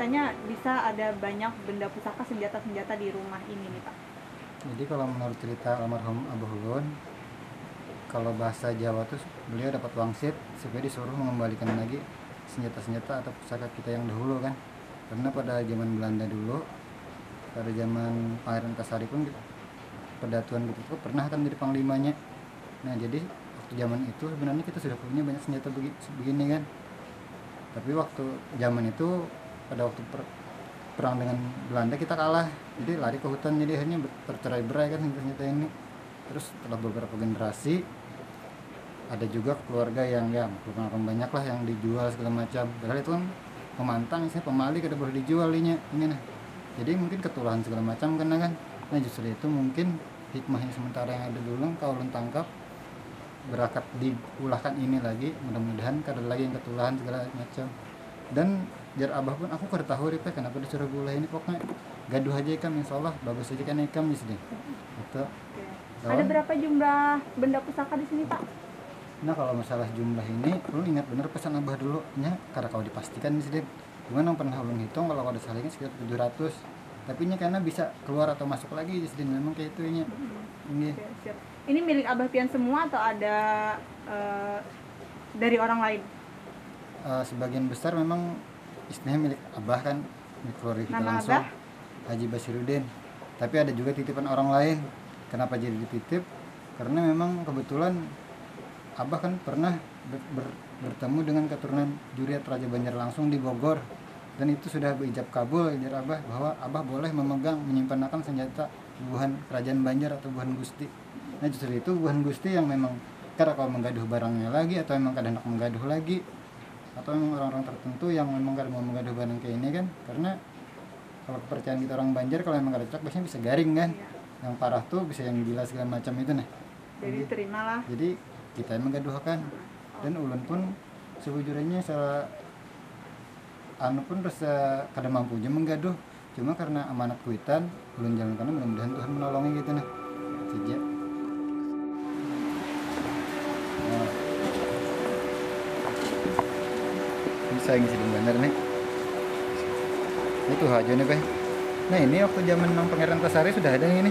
ceritanya bisa ada banyak benda pusaka senjata-senjata di rumah ini nih Pak? Jadi kalau menurut cerita almarhum Abah Ulun, kalau bahasa Jawa tuh beliau dapat wangsit supaya disuruh mengembalikan lagi senjata-senjata atau pusaka kita yang dahulu kan. Karena pada zaman Belanda dulu, pada zaman Pangeran Kasari pun gitu, pada Tuan gitu tuh pernah kan jadi panglimanya. Nah jadi waktu zaman itu sebenarnya kita sudah punya banyak senjata begi- begini kan. Tapi waktu zaman itu pada waktu per- perang dengan Belanda kita kalah. Jadi lari ke hutan jadi akhirnya ber- tercerai berai kan senjata ini terus setelah beberapa generasi ada juga keluarga yang ya keluarga banyak lah yang dijual segala macam. Padahal itu kan pemantang saya pemali kada boleh dijual ini ini nah. Jadi mungkin ketulahan segala macam kan kan. Nah justru itu mungkin hikmahnya sementara yang ada dulu kalau ulun tangkap berakat diulahkan ini lagi mudah-mudahan kada lagi yang ketulahan segala macam dan jar abah pun aku kada tahu Rip, kenapa disuruh gula ini pokoknya gaduh aja ikam insya Allah bagus aja kan ikam di sini Ada Lawan. berapa jumlah benda pusaka di sini Pak? nah kalau masalah jumlah ini lu ingat bener pesan abah dulu nya karena kau dipastikan di sini cuman yang pernah ulun hitung kalau ada salahnya sekitar 700 tapi nya karena bisa keluar atau masuk lagi di sini memang kayak itu nya ini siap. Ini milik Abah Pian semua atau ada eh, dari orang lain? Eh, sebagian besar memang istilahnya milik abah kan milik keluarga kita Nama langsung Abah? Haji Basiruddin tapi ada juga titipan orang lain. Kenapa jadi dititip? Karena memang kebetulan abah kan pernah ber- ber- bertemu dengan keturunan Juriat Raja Banjar langsung di Bogor. Dan itu sudah berijab kabul jar abah bahwa abah boleh memegang menyimpan akan senjata buhan kerajaan Banjar atau buhan Gusti. Nah justru itu buhan Gusti yang memang karena kalau menggaduh barangnya lagi atau memang kadang hendak menggaduh lagi atau memang orang-orang tertentu yang memang kada mau menggaduh barang kayak ini kan? Karena kalau kepercayaan kita orang Banjar kalau memang kada cocok biasanya bisa garing kan? Yang parah tuh bisa yang gila segala macam itu nah. Jadi terimalah. jadi kita yang menggaduhkan dan ulun pun sejujurnya se anu pun rasa kada mampu aja menggaduh cuma karena amanat kuitan ulun jalankan mudah-mudahan Tuhan menolongi gitu nah. Saja bisa ngisi di bener nih itu aja nih Pak. nah ini waktu zaman Mang Pangeran Tasari sudah ada ini